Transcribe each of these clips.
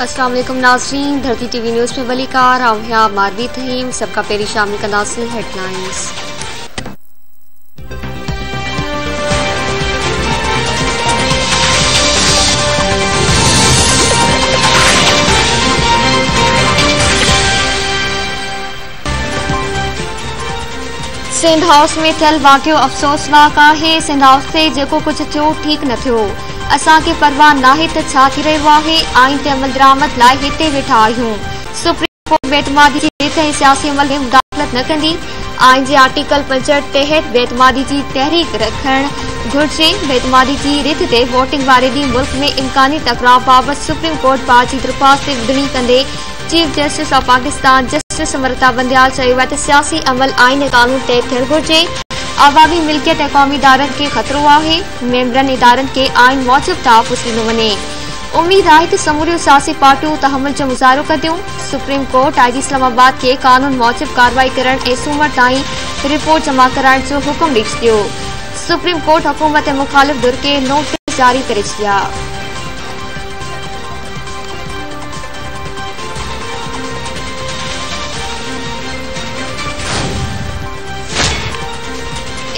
वालेकुम नाजरीन, धरती टीवी न्यूज़ में वलीकार आउहिया मारवी तहीम सबका पेरी शामिल कंदासी हेडलाइंस। सिंध हाउस में थियल वाक़ियो अफ़सोसनाक आहे, सिंध हाउस ते जेको कुझु थियो, ठीक न थियो। असांखे परवाह नाहे त छा थी रहियो आहे? अमल दरामद लाइ हिते वेठा आहियूं। सुप्रीम कोर्ट बेतमादी रिथ ऐं सियासी अमल में मुदाख़लत न कंदी। आइन जे आर्टिकल पंजहठि तहत बेतमादी जी तहरीक रखण घुर्जे। बेतमादी जी रिथ ते वोटिंग वारे ॾींहुं मुल्क में इम्कानी टकराव बाबति सुप्रीम कोर्ट पार जी दरख़्वास्त ते कंदे। Chief justice of Pakistan justice Amrita Bandial सियासी अमल आइन कानून ते थियणु घुर्जे। आवामी मिल्कियत ऐं क़ौमी इदारनि खे ख़तरो आहे मेंबरनि इदारनि खे आइन मूजिब तहफ़ुज़ ॾिनो वञे उम्मीद आहे त समूरियूं सियासी पार्टियूं तहमुल जो मुज़ाहिरो कंदियूं सुप्रीम कोर्ट आई इस्लामाबाद खे कानून मूजिब कार्रवाई करण ऐं सूमर ताईं रिपोर्ट जमा कराइण जो हुकुम ॾेई छॾियो सुप्रीम कोर्ट हुकूमत मुख़ालिफ़ दुर खे नोटिस जारी करे छॾिया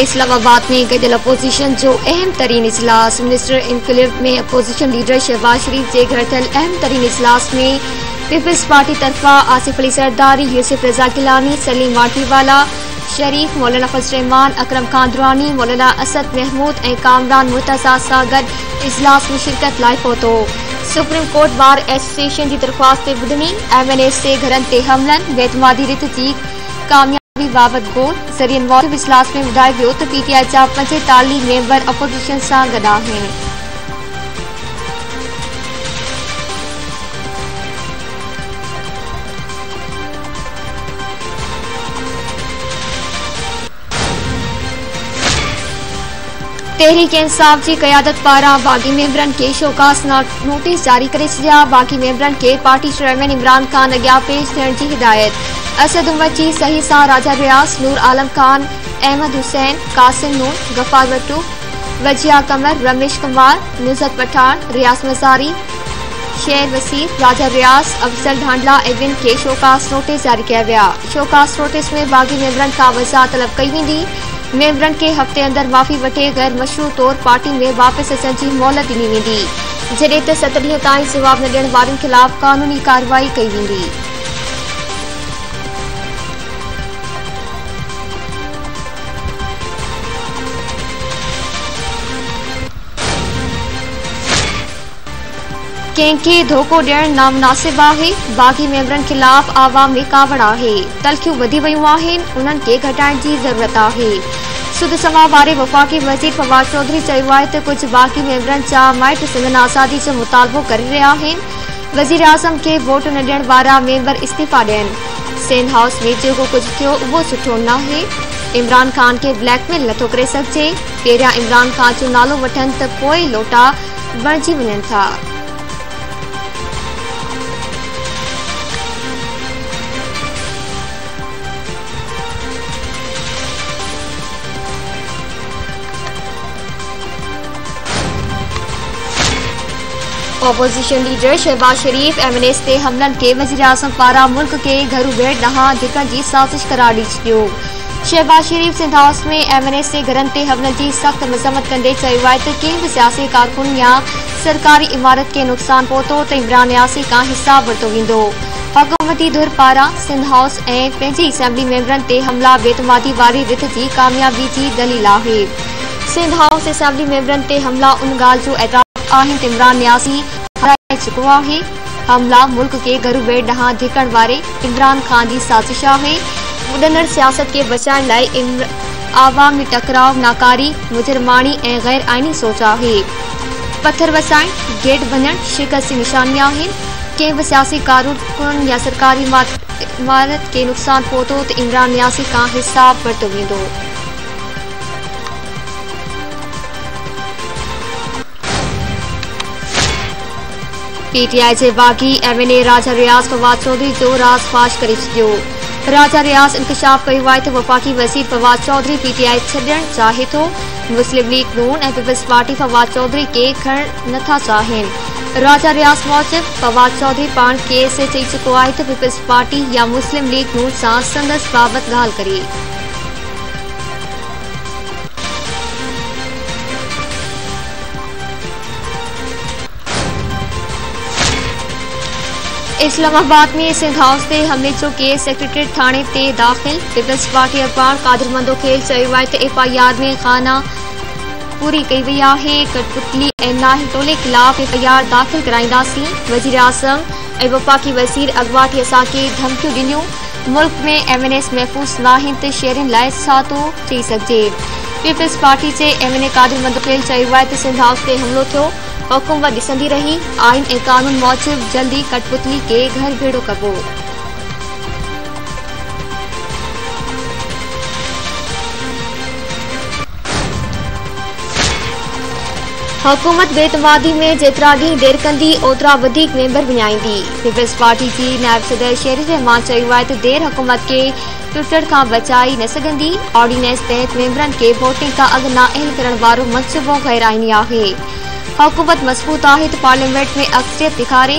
इस्लामाबाद में गडियल अपोजिशन जो अहम तरीन इजलास। मिनिस्टर इनकलिब में अपोजिशन लीडर शहबाज शरीफ के घर थियल अहम तरीन इजलास में पीपल्स पार्टी तरफा आसिफ अली सरदारी, यूसुफ रजा गिलानी, सलीम वाटीवाला शरीफ, मौलाना फजरहमान अकरम खान दुरानी, मौलाना असद महमूद ऐं कामरान मुर्तज़ा सां गॾु इजलास में शिरकत लाइ पहुतो। सुप्रीम कोर्ट बार एसोसिएशन जी दरख़्वास्त ॿुधणी एम एन एस जे घरनि ते हमलनि, बेतमादी रिथ जी कामयाबी बाबति गोल ज़रिए मौजूद इजलास में विधायक त पीटीआई जा पंजेतालीह मेंबर अपोज़िशन सां गॾु तहरीक इंसाफ़ जी क़यादत पारां। बाग़ी मेंबरनि खे शोकास नोटिस जारी करे बाक़ी मेंबरनि खे पार्टी चेयरमैन इमरान ख़ान अॻियाँ पेश थियण जी हिदायत। असद उमर जी सही सां राजा रियाज़ नूर आलम खान, अहमद हुसैन, कासिम नूर, गफ़ार भट्टू वजिया कमर, रमेश कुमार नुज़त पठान, रियाज़ मज़ारी, शेर वसीर, राजा रियाज़, अफजल ढांडला ऐं खे शोकास नोटिस जारी कया विया शोकास नोटिस में बाग़ी मेंबरनि खां वज़ाहत तलब कई वेंदी। मेंबरनि के हफ़्ते अंदर माफ़ी वे गैर मशहूर तौर पार्टी में वापस अचण जी मोहलत ॾिनी वेंदी। जॾहिं त सत न ॾियण वारनि ख़िलाफ़ क़ानूनी कार्रवाई कई वेंदी। कंहिंखे धोखो ॾियणु नामुनासिब आहे बाग़ी मेंबरनि ख़िलाफ़ आवाम में कावड़ आहे तलखियूं वधी वियूं आहिनि। उन्हनि खे घटाइण जी ज़रूरत आहे सुध समा वारे वफ़ाक़ी वज़ीर फवाद चौधरी चयो आहे त कुझु बाक़ी मेंबरनि जा माइट सिंधन आज़ादी जो मुतालबो करे रहिया आहिनि वज़ीर आज़म खे वोट न ॾियण वारा मेंबर इस्तीफ़ा ॾियनि। सिंध हाउस में जेको कुझु थियो, उहो सुठो न आहे। इमरान ख़ान खे ब्लैकमेल नथो करे सघिजे। पहिरियाँ इमरान ख़ान जो नालो वठनि त पोइ लोटा बणिजी वञनि था। Opposition leader Shahbaz Sharif MNS ते हमलनि खे वज़ीर आज़म पारां मुल्क खे घरू भेड़ ॾांहुं धिकण जी साज़िश करार ॾेई छॾियो शहबाज शरीफ सिंध हाउस में एमएनएस जे घरनि ते हमलनि जी सख़्त मज़म्मत कंदे चयो आहे त कंहिं सियासी कारकुन या सरकारी इमारत खे नुक़सान पहुतो त इमरान नियासी खां हिसाब वरितो वेंदो। हुकूमती धुर पारां सिंध हाउस ऐं पंहिंजी असेंबली मेंबरनि हमला, बेतमादी वारी रिथ जी कामयाबी जी दलील आहे। सिंध हाउस असेंबली मेंबरनि ते हमला, उन ॻाल्हि जो आहिनि इमरान नियासी। चुको आहे हमला मुल्क खे घरू बेड़ ॾांहुं धिकण वारे इमरान ख़ान जी साज़िश आहे। उॾंदड़ सियासत खे बचाइण लाइ आवामी टकराव नाकारी मुजरमाणी ऐं गैर आइनी सोच आहे। पथर वसाइण गेट भञण शिकस्त जी निशानी आहिनि कंहिं बि सियासी कारकुन या सरकारी इमारत खे नुक़सान पहुतो, त इमरान नियासी खां हिसाब वरितो वेंदो। PTI M N A Raja Riaz Fawad Chaudhry जो राज़ फाश करे छॾियो राजा रियाज़ इंकशाफ़ कयो आहे त वफ़ाक़ी वज़ीर फवाद चौधरी पीटीआई छॾणु चाहे थो मुस्लिम लीग नून ऐं पीपल्स पार्टी फवाद चौधरी खे खणणु नथा चाहिनि। राजा रियाज़ मूजिब फवाद चौधरी पाण केस चई चुको आहे त पीपल्स पार्टी या मुस्लिम लीग नून सां संदसि बाबति ॻाल्हि करे। इस्लामाबाद में सिंध हाउस ते हमले जो केस सेक्रेटरीट थाणे ते दाख़िल। पीपल्स पार्टी अखबार कादिर मंदो खेल चयो आहे त एफआईआर में खाना पूरी कई वई आहे कठपुतली ऐं नाहिल टोले ख़िलाफ़ एफआईआर दाख़िल कराईंदासीं वज़ीर आज़म ऐं वफ़ाक़ी वज़ीर अॻवाटी असांखे धमकियूं ॾिनियूं मुल्क में एम एन एस महफ़ूज़ नाहिनि त शहरनि लाइ थो सघिजे People's party J M N A Qadir Mandokhel चयो आहे त हाउस ते हमलो थियो हुकूमत ॾिसंदी रही, आइन ऐं कानून मूजिब जल्दी कठपुतली के घर भेड़ो कबो। हुकूमत बेतमादी में जेतिरा ॾींहं देरि कंदी, ओतिरा वधीक मेंबर विञाईंदी पीपल्स पार्टी जी नायब सदर शेर रहमान चयो आहे त देरि हुकूमत खे टुटण खां बचाई न सघंदी। ऑर्डिनेंस तहत मेंबरनि खे वोटिंग खां अॻु नाअहल करण वारो मनसूबो गैर आइनी आहे। हुकूमत मज़बूत आहे त पार्लियामेंट में अक्सरियत ॾेखारे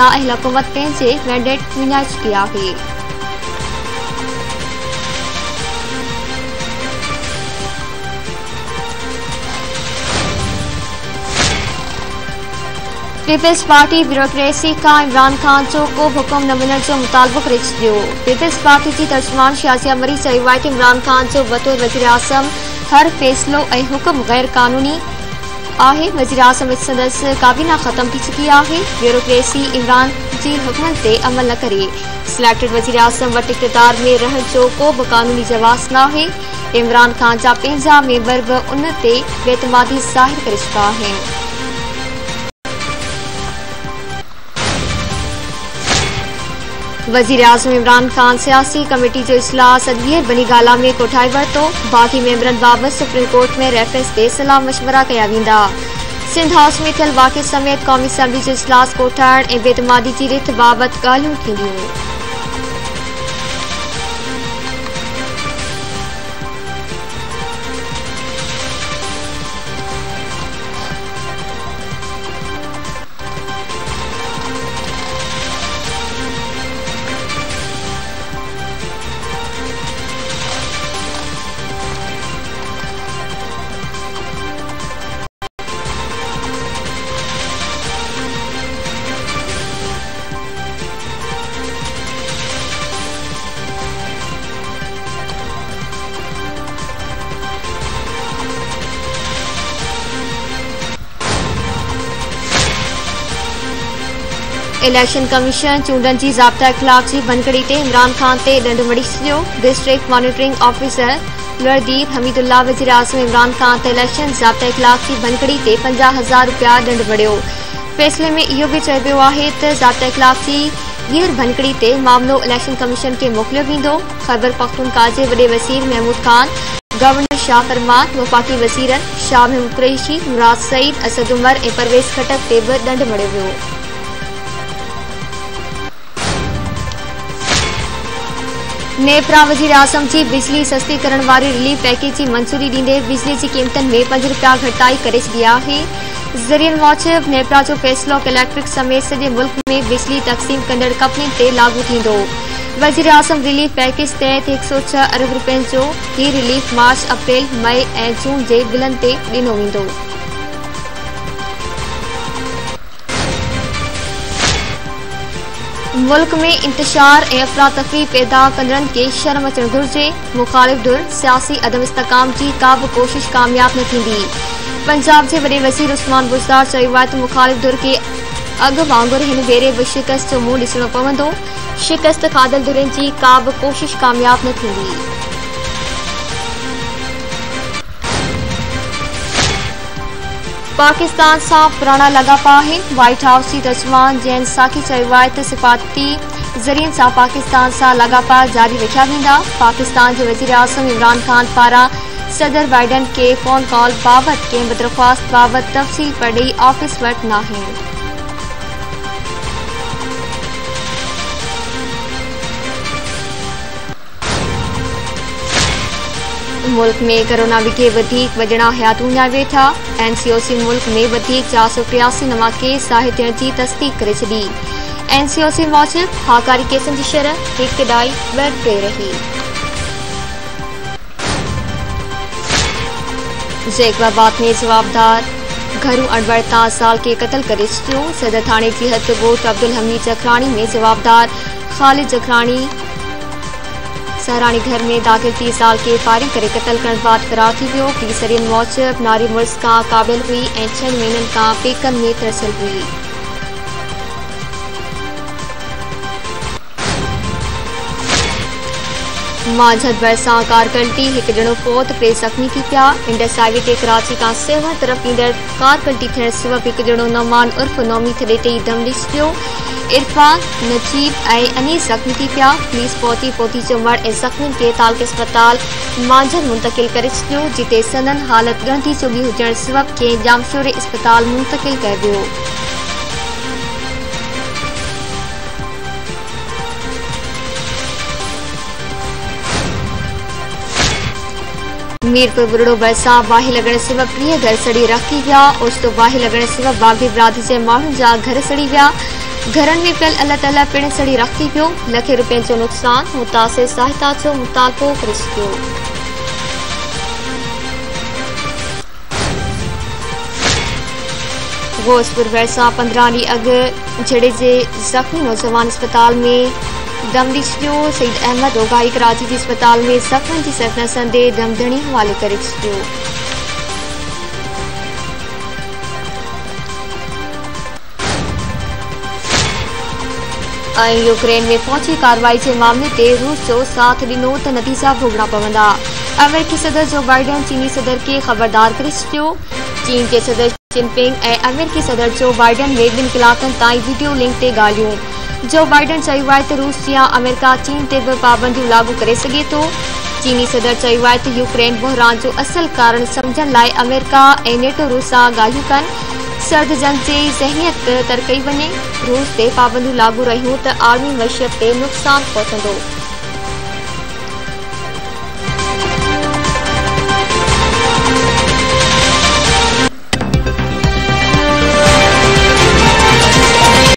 नाअहल हुकूमत पंहिंजे मैंडेट विञाए चुकी आहे पीपल्स पार्टी ब्यूरोक्रेसी खां इमरान ख़ान जो को हुकुम न मिलण जो मुतालबो करे छॾियो पीपल्स पार्टी जी तर्जुमान शाज़िया मरी त इमरान ख़ान जो बतौर वज़ीर आज़म हर फ़ैसिलो हुकुम गैर क़ानूनी आहे वज़ीर आज़म सदस्य काबीना ख़त्म थी चुकी आहे। ब्यूरोक्रेसी इमरान जी हुकमनि से अमल न करे। सिलेक्टेड वज़ीर आज़म वटि इक़्तदार में रहण जो को क़ानूनी जवाब ना आहे इमरान ख़ान जा मेंबर बि उन ते बेतमादी ज़ाहिर करे चुका आहिनि वज़ीर अजम इमरान ख़ान, सियासी कमेटी जो इजलास सदवीह बनी गाला में कोठाए वरितो। बाक़ी मेंबरनि बाबति सुप्रीम कोर्ट में रेफरेंस ते सलाह मशवरा क्या वा सिंध हाउस में थियल वाक़े समेत क़ौमी असैम्बली जो इजलास कोठाइण ऐं बेतमादी जी रिथ बाबति ॻाल्हियूं थींदियूं। इलेक्शन कमीशन चूंडनि जी ज़ाब्ता इख़लाक़ जी बनकड़ी ते इमरान ख़ान ते ॾंढ मड़ी छॾियो। District monitoring officer Laldeep Hamidullah वज़ीर आज़म इमरान ख़ान ते इलेक्शन ज़ाब्ता इख़लाक़ जी बनकड़ी ते पंजाह हज़ार रुपया ॾंढ मड़ियो। फ़ैसिले में चइबो आहे त ज़ाब्ता इख़लाक़ जी ॿीहर बनकड़ी ते मामिलो इलेक्शन कमीशन खे मोकिलियो वेंदो। ख़ैबर पख्तूनख्वा जे वॾे वज़ीर महमूद ख़ान, गवर्नर शाह फरमान, वफ़ाक़ी वज़ीरनि शाह महमूद कुरैशी, मुराद सईद, असद उमर ऐं परवेज़ खटक ते बि ॾंढ मड़ियो वियो। नेपरा वज़ीर आज़म जी बिजली सस्ती करण वारे रिलीफ पैकेज जी मंज़ूरी ॾींदे बिजली जी क़ीमतनि में पंज रुपया घटाई करे छॾी आहे नेपरा जो फ़ैसिलो इलेक्ट्रिक समेत सॼे मुल्क में बिजली तक़सीम कंदड़ कंपनी ते लागू थींदो वज़ीर आज़म रिलीफ पैकेज तहत हिकु सौ छह अरब रुपयनि जो हीउ रिलीफ मार्च अप्रैल मई ऐं जून जे बिलनि ते ॾिनो वेंदो मुल्क में इंतशार ए अफ़रा तफ़री पैदा कंदड़नि खे शर्म अचणु घुरिजे, मुखालिफ़ धुर सियासी अदम इस्तकाम की का बि कोशिश कामयाब न पंजाब जे वॾे वज़ीर उस्मान बुज़दार चयो आहे मुखालिफ़ धुर खे अॻु वांगुरु हिन भेरे बि शिकस्त मुंहुं ॾिसणो पवंदो। शिकस्त खाधल धुरनि जी का बि कोशिश कामयाब न पाकिस्तान सां पुराणा लाॻापा आहिनि वाइट हाउस जी तर्जुमान जैन साखी चयो आहे त सिफ़ाती ज़रियनि सां पाकिस्तान सां लाॻापा जारी रखिया वेंदा। पाकिस्तान जे वज़ीर आज़म इमरान ख़ान पारां सदर बाइडन खे फ़ोन कॉल बाबति कंहिं बि दरख़्वास्त बाबति तफ़सील पढ़ी ऑफ़िस वटि नाहे मुल्क में कोरोना विघे वधीक वॼणा हयातूं विया वेठा एनसीओसी मुल्क में चारि सौ टियासी नवां केस आहे थियण जी तस्दीक करे छॾी। एनसीओसी मूजिब हाकारी केसनि जी शरह हिकु ॾाई ॿ टे रही जैकबाबाद में जवाबदार, घरू अणवरता साल के कत्ल करे छॾियो। सदर थाणे जी हद ॻोठ अब्दुल हमीद जखराणी में जवाबदार, ख़ालिद जखराणी सहरानी घर में दाख़िल तीस साल के फायरिंग करे कत्ल कर बाद फ़रार थी वियो मूजिब नारी मुर्स का क़ाबिल हुई ऐं छह महीननि का पेकन में तरसल हुई। माझद भरिसां कार पलटी हिकु ॼणो फौत टे ज़ख़्मी थी पिया। इंडस हाईवे ते कराची खां सेवा तरफ़ ईंदड़ कार पलटी थियण सबबि हिकु ॼणो नौमान उर्फ़ नौमी थॾे ते दम ॾिसी इरफान, नजीब ऐं अनीस ज़ख़्मी थी पिया। पुलिस पहुती पहुती चमड़ ऐं ज़ख़्मियुनि खे तालक अस्पताल मांझर मुंतकिल करे छॾियो जिते सदन हालत ॻणती चुगी हुजण सबबि कंहिं जामशोरे अस्पताल मुंतकिल कयो वियो मीरपुर बुरड़ो भरिसां बाहि लॻण सबबि टीह घर सड़ी रखी विया ओचितो बाहि लॻण सबबि बाग़ी बिरादरी जे माण्हुनि जा, घर सड़ी विया घरनि में पियल अलाह ताला पिणु सड़ी रखी पियो लखे रुपयनि जो नुक़सानु मुतासिर सहायता जो मुतालबो करे छॾियो गोसपुर भरिसां पंद्रहं ॾींहं झड़े जे ज़ख़्मी नौजवान अस्पताल में दम ॾेई छॾियो सईद अहमद ओगाई कराची जे अस्पताल में ज़ख़्मनि जी सरफ़ संदे दमदणी हवाले करे छॾियो ऐं यूक्रेन में फ़ौजी कार्रवाई जे मामले ते रूस जो साथ ॾिनो त नतीजा भोगणा पवंदा। अमेरिकी सदर जो बाइडन चीनी सदर खे ख़बरदार करे छॾियो चीन जे सदर जिनपिंग ऐं अमेरिकी सदर जो बाइडन में ॿिनि कलाकनि ताईं वीडियो लिंक ते ॻाल्हियूं जो बाइडन त रूस या अमेरिका चीन ते बि पाबंदियूं लागू करे सघे थो। चीनी सदर त यूक्रेन बहरान जो असल कारण सम्झण लाइ अमेरिका ऐं नेटो रूस सां ॻाल्हियूं सर्द जंग जी ज़हनियत तरकई वञे, रूस ते पाबंदियूं लागू रहियूं त आर्मी मशियत ते नुक़सानु